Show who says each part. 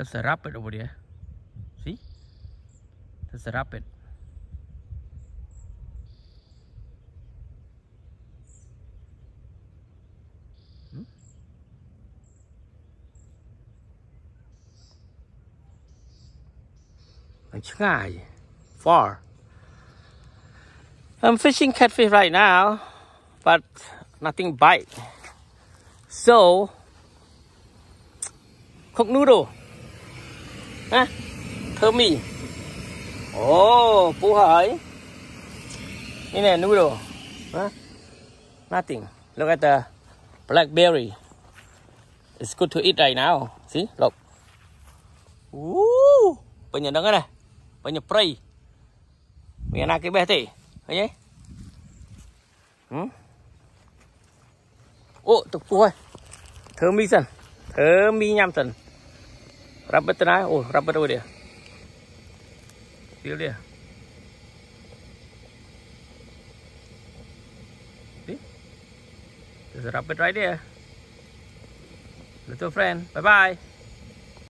Speaker 1: That's a rapid over there. See? That's a rapid. Hmm? It's high, far. I'm fishing catfish right now, but nothing bite. So, cook noodle. thơm mì. Ồ phú hởi như này noodle đồ, nothing look at the blackberry. It's good to eat right now. See look. Woo. banyak bây giờ banyak bây giờ nak kibeh teh okay hmm? Ô tục phú ơi thơm mi sần. Thơm mi nham sần. Rubber tengah Oh rubber tu dia. Feel dia. See There's a rubber dry dia. Little friend. Bye bye